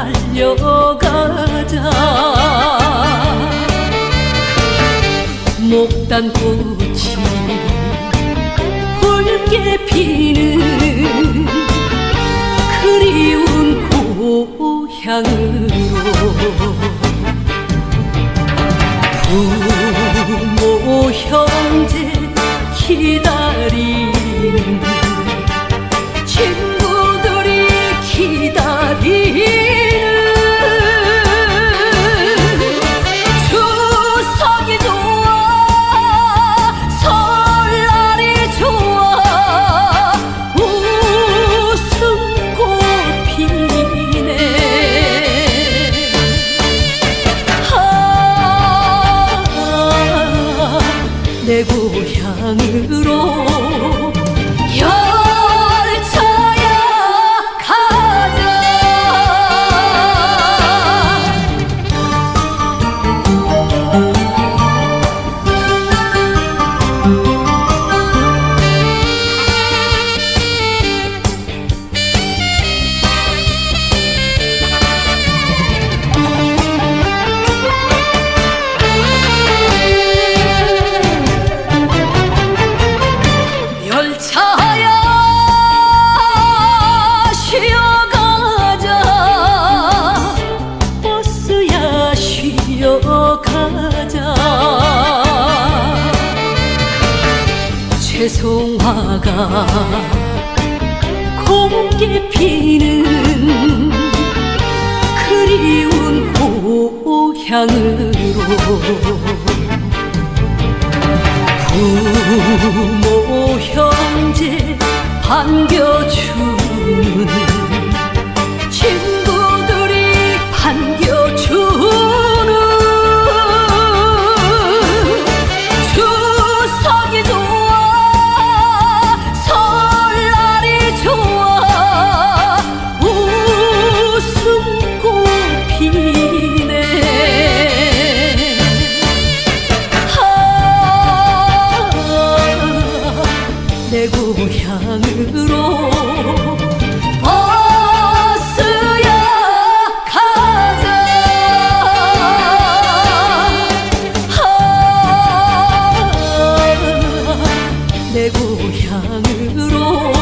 달려가자. 목단꽃이 붉게 피는 그리운 고향으로. 부모 형제 기다 내 고향으로 죄송화가 곱게 피는 그리운 고향으로 부모 형제 반겨주는 내 고향으로 버스야 가자. 내 고향으로